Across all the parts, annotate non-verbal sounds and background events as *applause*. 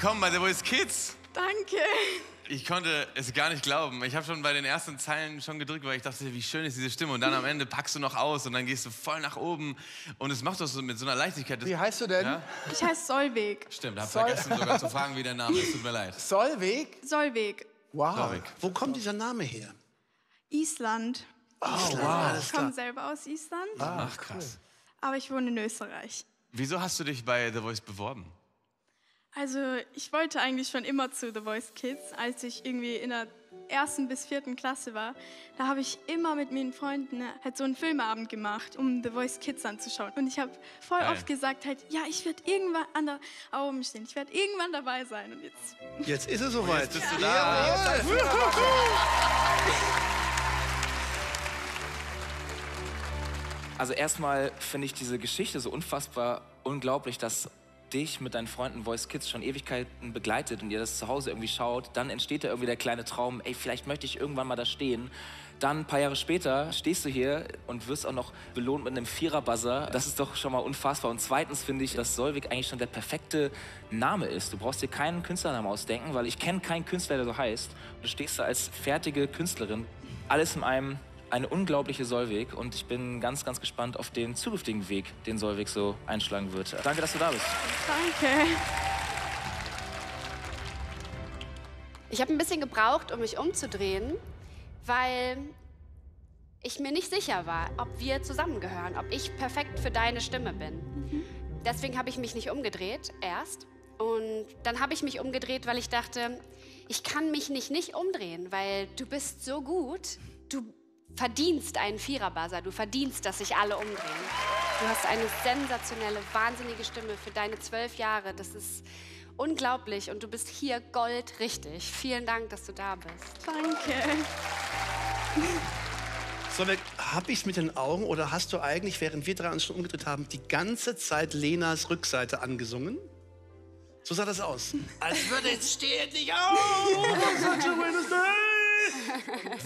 Willkommen bei The Voice Kids. Danke. Ich konnte es gar nicht glauben. Ich habe schon bei den ersten Zeilen schon gedrückt, weil ich dachte, wie schön ist diese Stimme. Und dann am Ende packst du noch aus und dann gehst du voll nach oben. Und es macht das so mit so einer Leichtigkeit. Das, Wie heißt du denn? Ja? Ich heiße Solweg. Stimmt, hab Soll- vergessen sogar zu fragen, wie der Name ist. Tut mir leid. Solweg? Solweg. Wow. Solveig. Wo kommt dieser Name her? Island. Oh, wow. Ich komme selber aus Island, Ach, krass. aber ich wohne in Österreich. Wieso hast du dich bei The Voice beworben? Also ich wollte eigentlich schon immer zu The Voice Kids, als ich irgendwie in der ersten bis vierten Klasse war. Da habe ich immer mit meinen Freunden halt so einen Filmabend gemacht, um The Voice Kids anzuschauen. Und ich habe voll Geil. oft gesagt halt, ja, ich werde irgendwann an der Augen stehen, ich werde irgendwann dabei sein. Und jetzt Jetzt ist es soweit. Bist du da? Also erstmal finde ich diese Geschichte so unfassbar unglaublich, dass dich mit deinen Freunden Voice Kids schon Ewigkeiten begleitet und ihr das zu Hause irgendwie schaut. Dann entsteht da irgendwie der kleine Traum, ey, vielleicht möchte ich irgendwann mal da stehen. Dann ein paar Jahre später stehst du hier und wirst auch noch belohnt mit einem Vierer-Buzzer. Das ist doch schon mal unfassbar. Und zweitens finde ich, dass Solvik eigentlich schon der perfekte Name ist. Du brauchst dir keinen Künstlernamen ausdenken, weil ich kenne keinen Künstler, der so heißt. Du stehst da als fertige Künstlerin. Alles in einem eine unglaubliche Solvik und ich bin ganz, ganz gespannt auf den zukünftigen Weg, den Solvik so einschlagen wird. Danke, dass du da bist. danke. Ich habe ein bisschen gebraucht, um mich umzudrehen, weil ich mir nicht sicher war, ob wir zusammengehören, ob ich perfekt für deine Stimme bin. Deswegen habe ich mich nicht umgedreht erst. Und dann habe ich mich umgedreht, weil ich dachte, ich kann mich nicht nicht umdrehen, weil du bist so gut. Du verdienst einen Vierer-Buzzer, du verdienst, dass sich alle umdrehen. Du hast eine sensationelle, wahnsinnige Stimme für deine zwölf Jahre. Das ist unglaublich und du bist hier goldrichtig. Vielen Dank, dass du da bist. Danke. Solveig, hab ich's mit den Augen oder hast du eigentlich, während wir drei uns schon umgedreht haben, die ganze Zeit Lenas Rückseite angesungen? So sah das aus. Als würde es stehen, nicht auf!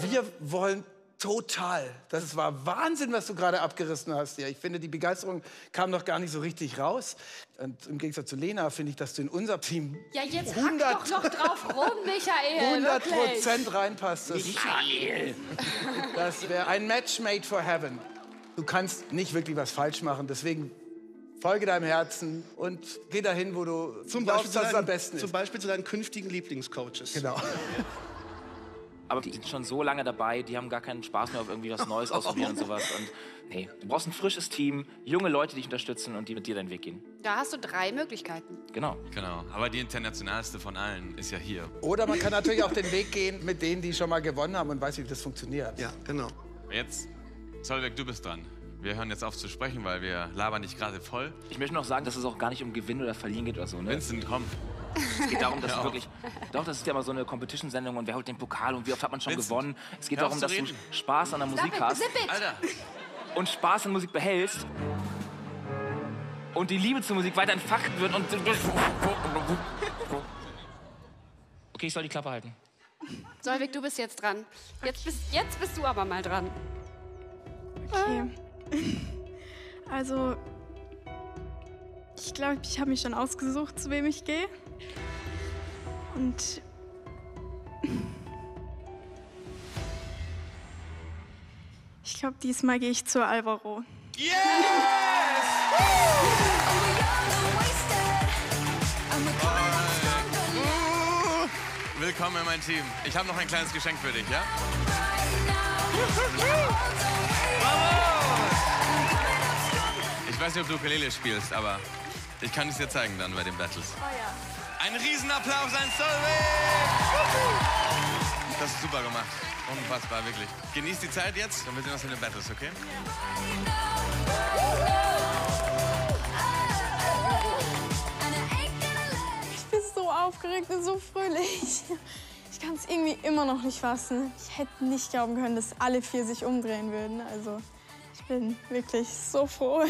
*laughs* Wir wollen total. Das war Wahnsinn, was du gerade abgerissen hast. Ja, ich finde, die Begeisterung kam noch gar nicht so richtig raus. Und im Gegensatz zu Lena finde ich, dass du in unser Team Ja, jetzt 100 hack doch noch drauf rum, Michael. 100 wirklich. Prozent reinpasst. Das, das wäre ein Match made for heaven. Du kannst nicht wirklich was falsch machen. Deswegen folge deinem Herzen und geh dahin, wo du Zum Beispiel, glaubst, zu dass es am besten zum ist. Beispiel zu deinen künftigen Lieblingscoaches. Genau. *laughs* Aber die sind schon so lange dabei, die haben gar keinen Spaß mehr auf irgendwie was Neues *laughs* ausprobieren und sowas. Und nee, du brauchst ein frisches Team, junge Leute, die dich unterstützen und die mit dir deinen Weg gehen. Da hast du drei Möglichkeiten. Genau. Genau. Aber die internationalste von allen ist ja hier. Oder man kann *laughs* natürlich auch den Weg gehen mit denen, die schon mal gewonnen haben und weiß, wie das funktioniert. Ja, genau. Jetzt, Solveig, du bist dran. Wir hören jetzt auf zu sprechen, weil wir labern dich gerade voll. Ich möchte noch sagen, dass es auch gar nicht um Gewinnen oder Verlieren geht oder so. Ne? Vincent, komm. Es geht darum, dass Hör du wirklich. Doch, das ist ja immer so eine Competition-Sendung und wer holt den Pokal und wie oft hat man schon Vincent, gewonnen. Es geht darum, dass du reden. Spaß an der Musik hast it. Alter, und Spaß an Musik behältst und die Liebe zur Musik weiter entfacht wird und. Okay, ich soll die Klappe halten. Solvik, du bist jetzt dran. Jetzt bist, jetzt bist du aber mal dran. Okay. Also, ich glaube, ich habe mich schon ausgesucht, zu wem ich gehe. Und ich glaube, diesmal gehe ich zu Alvaro. willkommen in mein Team. Ich habe noch ein kleines Geschenk für dich, ja? Ich weiß nicht, ob du Ukulele spielst, aber ich kann es dir zeigen dann bei den Battles. Oh ja. Ein Riesenapplaus an Solveig! Das ist super gemacht. Unfassbar, wirklich. Genießt die Zeit jetzt und wir sehen uns in den Battles, okay? Ich bin so aufgeregt und so fröhlich. Ich kann es irgendwie immer noch nicht fassen. Ich hätte nicht glauben können, dass alle vier sich umdrehen würden. Also ich bin wirklich so froh.